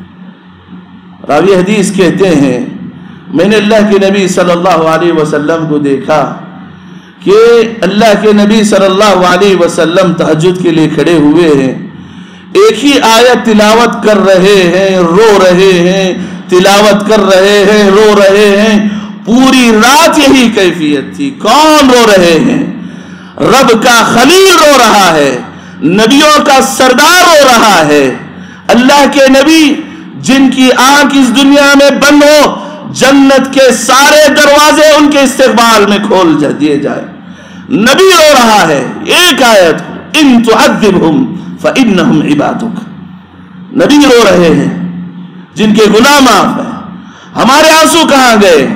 A: راوی حدیث کہتے ہیں، میں نے اللہ کے نبی صلی اللہ علیہ وسلم کو دیکھا کہ اللہ کے نبی صلی اللہ علیہ وسلم تحجد کے لیے کھڑے ہوئے ہیں۔ ایک ہی آیت تلاوت کر رہے ہیں، رو رہے ہیں، تلاوت کر رہے ہیں، رو رہے ہیں۔ پوری رات یہی کیفیت تھی۔ کون رو رہے ہیں؟ رب کا خلیل رو رہا ہے، نبیوں کا سردار رو رہا ہے۔ اللہ کے نبی، جن کی آنکھ اس دنیا میں بند ہو، جنت کے سارے دروازے ان کے استقبال میں کھول دیے جائے نبی رو رہا ہے، ایک آیت ان تعذبہم۔ فَإِنَّهُمْ عِبَادُكَ۔ نبی رو رہے ہیں، جن کے گناہ معاف ہیں۔ ہمارے آنسو کہاں گئے؟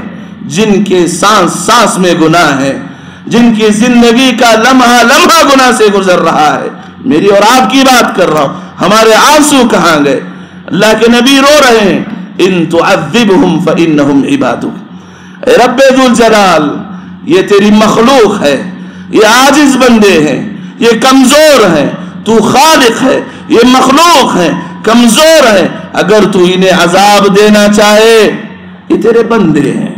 A: جن کے سانس سانس میں گناہ ہے جن کی زندگی کا لمحہ لمحہ گناہ سے گزر رہا ہے۔ میری اور آپ کی بات کر رہا ہوں۔ ہمارے آنسو کہاں گئے؟ اللہ کے نبی رو رہے ہیں۔ ان تعذبہم فإنہم عبادک اے رب ذوالجلال، یہ تیری مخلوق ہے۔ یہ عاجز بندے ہیں۔ یہ کمزور ہیں۔ تو خالق ہے، یہ مخلوق ہے، کمزور ہے۔ اگر تو انہیں عذاب دینا چاہے، یہ تیرے بندے ہیں۔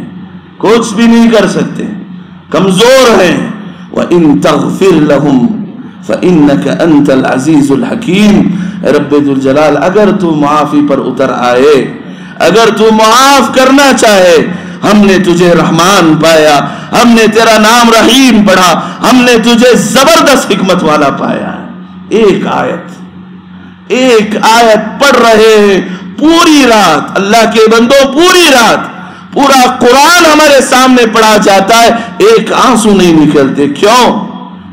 A: کچھ بھی نہیں کر سکتے۔ کمزور ہیں۔ وَإِن تَغْفِرْ لَهُمْ فَإِنَّكَ أَنْتَ الْعَزِيزُ الْحَكِيمُ۔ رب الجلال اگر تو معافی پر اتر آئے، اگر تو معاف کرنا چاہے، ہم نے تجھے رحمان پایا، ہم نے تیرا نام رحیم پڑھا، ہم نے تجھے زبردست حکمت والا پایا۔ ایک آیت ایک آیت پڑھ رہے ہیں پوری رات، اللہ کے بندوں پوری رات، پورا قرآن ہمارے سامنے پڑھا جاتا ہے، ایک آنسو نہیں نکلتے، کیوں؟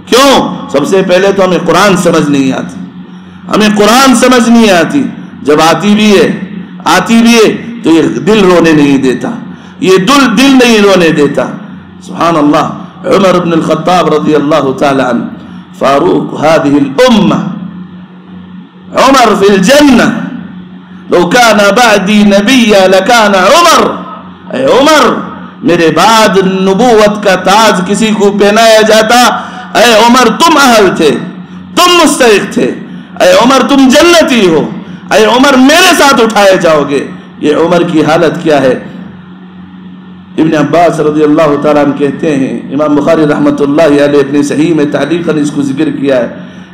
A: کیوں؟ سب سے پہلے تو ہمیں قرآن سمجھ نہیں آتی، ہمیں قرآن سمجھ نہیں آتی، جب آتی بھی ہے، آتی بھی ہے، تو یہ دل رونے نہیں دیتا، یہ دل دل نہیں رونے دیتا۔ سبحان اللہ، عمر بن الخطاب رضی اللہ تعالی عنہ۔ فاروق هذه الأمة، عمر في الجنة، لو كان بعدي نبيا لكان عمر اے عمر، میرے بعد نبوت کا تاج کسی کو پہنایا جاتا اے عمر تم اہل تھے، تم مستحق تھے اے عمر تم جنتی ہو اے عمر میرے ساتھ اٹھائے جاؤ گے، یہ عمر کی حالت کیا ہے؟ ابن عباس رضی اللہ تعالیٰ عنہ کہتے ہیں، امام بخاری رحمۃ اللہ علیہ اپنے صحیح میں تعلیقاً اس کو ذکر کیا ہے۔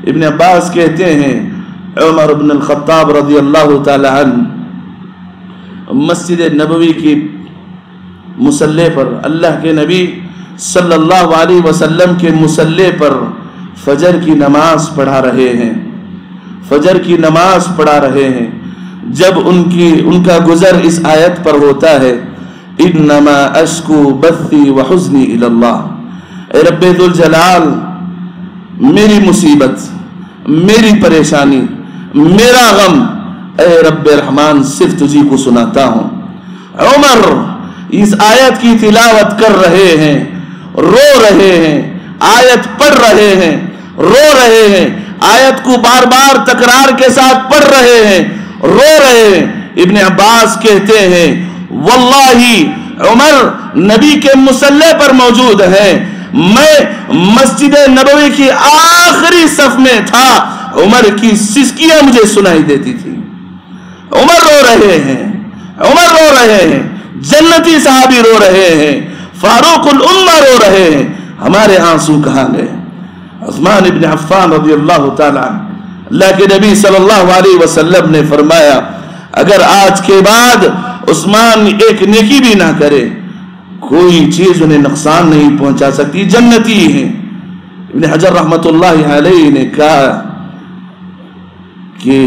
A: ابن عباس کہتے ہیں، عمر بن الخطاب رضی اللہ تعالیٰ عنہ مسجد نبوی کی مسلح پر، اللہ کے نبی صلی اللہ علیہ وسلم کے مسلح پر فجر کی نماز پڑھا رہے ہیں۔ فجر کی نماز پڑھا رہے ہیں۔ جب ان کی، ان کا گزر اس آیت پر ہوتا ہے انما اشکو بثی وحزنی اللہ اے رب ذوالجلال، میری مصیبت، میری پریشانی، میرا غم، اے رب رحمان، صرف تجھی کو سناتا ہوں۔ عمر اس آیت کی تلاوت کر رہے ہیں، رو رہے ہیں، آیت پڑھ رہے ہیں، رو رہے ہیں۔ آیت کو بار بار تکرار کے ساتھ پڑھ رہے ہیں، رو رہے ہیں۔ ابن عباس کہتے ہیں واللہ عمر نبی کے مسلح پر موجود ہے۔ میں مسجد نبوی کی آخری صف میں تھا۔ عمر کی سسکیاں مجھے سنائی دیتی تھی۔ عمر رو رہے ہیں۔ عمر رو رہے ہیں۔ جنتی صحابی رو رہے ہیں۔ فاروق الامہ رو رہے ہیں۔ ہمارے آنسو کہاں گئے؟ عثمان ابن عفان رضی اللہ تعالی اللہ کے نبی صلی اللہ علیہ وسلم نے فرمایا، اگر آج کے بعد عثمان ایک نیکی بھی نہ کرے، کوئی چیز انہیں نقصان نہیں پہنچا سکتی، جنتی ہیں۔ ابن حجر رحمت اللہ علیہ نے کہا کہ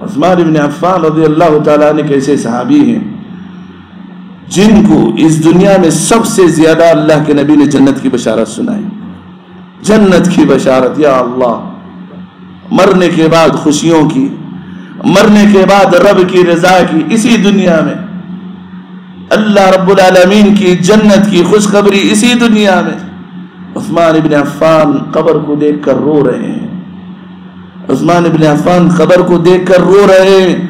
A: عثمان ابن عفان رضی اللہ تعالیٰ عنہ کیسے صحابی ہیں جن کو اس دنیا میں سب سے زیادہ اللہ کے نبی نے جنت کی بشارت سنائی۔ جنت کی بشارت، یا اللہ، مرنے کے بعد خوشیوں کی مرنے کے بعد رب کی رضا کی اسی دنیا میں۔ اللہ رب العالمین کی جنت کی خوشخبری اسی دنیا میں۔ عثمان ابن عفان قبر کو دیکھ کر رو رہے ہیں۔ عثمان ابن عفان قبر کو دیکھ کر رو رہے ہیں۔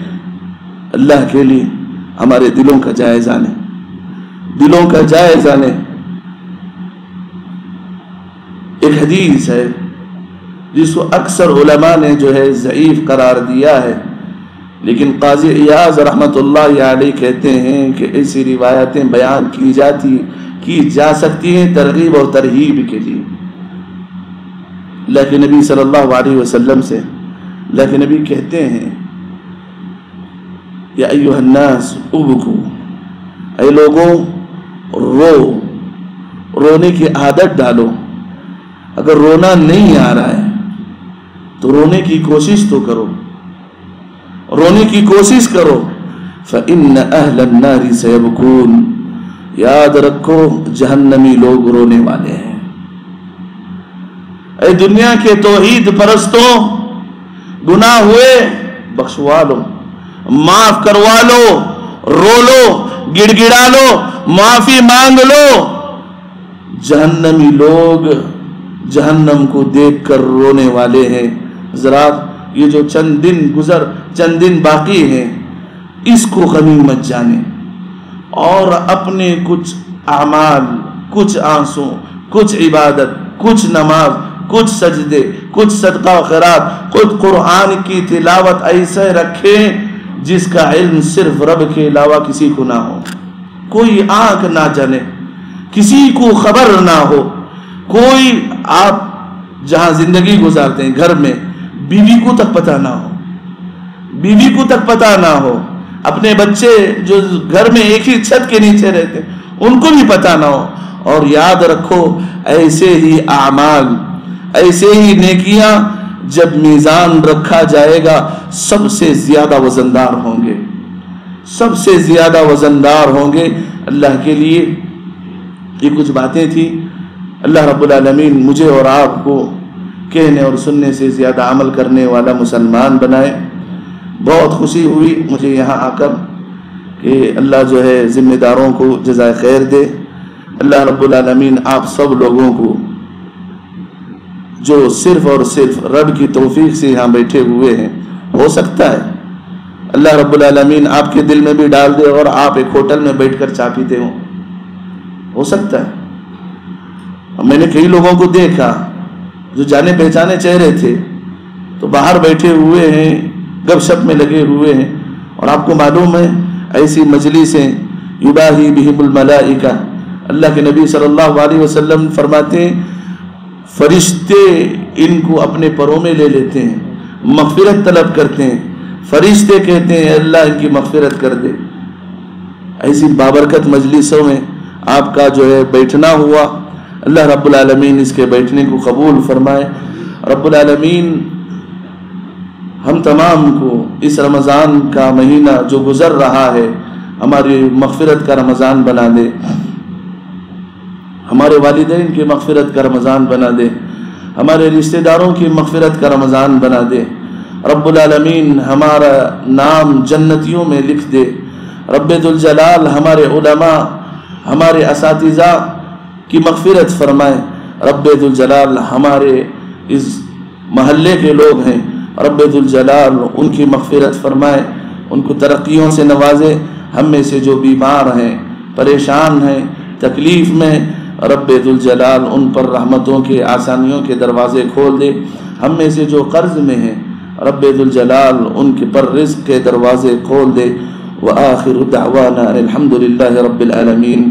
A: اللہ کے لیے ہمارے دلوں کا جائزہ لیں۔ دلوں کا جائزہ لیں۔ ایک حدیث ہے جس کو اکثر علماء نے جو ہے ضعیف قرار دیا ہے۔ لیکن قاضی ایاز رحمۃ اللہ علیہ کہتے ہیں کہ ایسی روایتیں بیان کی جاتی، کی جا سکتی ہیں ترغیب اور ترہیب کے لیے۔ اللہ کے نبی صلی اللہ علیہ وسلم سے اللہ کے نبی کہتے ہیں، یا ایوہ الناس ابکو۔ اے لوگوں، رو، رونے کی عادت ڈالو۔ اگر رونا نہیں آ رہا ہے، تو رونے کی کوشش تو کرو۔ رونے کی کوشش کرو۔ فَإِنَّ أَهْلَ النَّارِ سَيَبْكُونَ۔ یاد رکھو، جہنمی لوگ رونے والے ہیں۔ اے دنیا کے توحید پرستوں، گناہ ہوئے، بخشوا لو۔ معاف کروا لو، رو لو گڑ گڑا لو، معافی مانگ لو۔ جہنمی لوگ جہنم کو دیکھ کر رونے والے ہیں۔ حضرات یہ جو چند دن گزر، چند دن باقی ہیں، اس کو غنیمت جانے۔ اور اپنے کچھ اعمال، کچھ آنسوں، کچھ عبادت، کچھ نماز، کچھ سجدے، کچھ صدقہ و خیرات، خود قرآن کی تلاوت ایسے رکھیں جس کا علم صرف رب کے علاوہ کسی کو نہ ہو۔ کوئی آنکھ نہ جنے کسی کو خبر نہ ہو۔ کوئی آپ جہاں زندگی گزارتے ہیں، گھر میں بیوی کو تک پتہ نہ ہو۔ بیوی کو تک پتہ نہ ہو۔ اپنے بچے جو گھر میں ایک ہی چھت کے نیچے رہتے، ان کو بھی پتہ نہ ہو۔ اور یاد رکھو، ایسے ہی اعمال، ایسے ہی نیکیاں جب میزان رکھا جائے گا، سب سے زیادہ وزندار ہوں گے۔ سب سے زیادہ وزندار ہوں گے۔ اللہ کے لیے یہ کچھ باتیں تھیں۔ اللہ رب العالمین مجھے اور آپ کو کہنے اور سننے سے زیادہ عمل کرنے والا مسلمان بنائے۔ بہت خوشی ہوئی مجھے یہاں آ کر کہ اللہ جو ہے ذمہ داروں کو جزائے خیر دے۔ اللہ رب العالمین آپ سب لوگوں کو جو صرف اور صرف رب کی توفیق سے یہاں بیٹھے ہوئے ہیں، ہو سکتا ہے۔ اللہ رب العالمین آپ کے دل میں بھی ڈال دے اور آپ ایک ہوٹل میں بیٹھ کر چا پیتے ہوں۔ ہو سکتا ہے۔ میں نے کئی لوگوں کو دیکھا۔ جو جانے پہچانے چہرے تھے، تو باہر بیٹھے ہوئے ہیں، گپ شپ میں لگے ہوئے ہیں۔ اور آپ کو معلوم ہے، ایسی مجلسیں یباہی بہم الملائکہ۔ اللہ کے نبی صلی اللہ علیہ وسلم فرماتے ہیں، فرشتے ان کو اپنے پروں میں لے لیتے ہیں، مغفرت طلب کرتے ہیں۔ فرشتے کہتے ہیں، اللہ ان کی مغفرت کر دے۔ ایسی بابرکت مجلسوں میں آپ کا جو ہے بیٹھنا ہوا۔ اللہ رب العالمین اس کے بیٹھنے کو قبول فرمائے۔ رب العالمین، ہم تمام کو اس رمضان کا مہینہ جو گزر رہا ہے، ہماری مغفرت کا رمضان بنا دے۔ ہمارے والدین کی مغفرت کا رمضان بنا دے۔ ہمارے رشتہ داروں کی مغفرت کا رمضان بنا دے۔ رب العالمین ہمارا نام جنتیوں میں لکھ دے۔ رب الجلال ہمارے علماء، ہمارے اساتذہ کی مغفرت فرمائے۔ رب الجلال ہمارے اس محلے کے لوگ ہیں۔ رب الجلال ان کی مغفرت فرمائے۔ ان کو ترقیوں سے نوازے۔ ہم میں سے جو بیمار ہیں، پریشان ہیں، تکلیف میں، رب الجلال ان پر رحمتوں کے، آسانیوں کے دروازے کھول دے۔ ہم میں سے جو قرض میں ہیں، رب الجلال ان کے پر رزق کے دروازے کھول دے۔ وآخر دعوانا الحمد للہ رب العالمین۔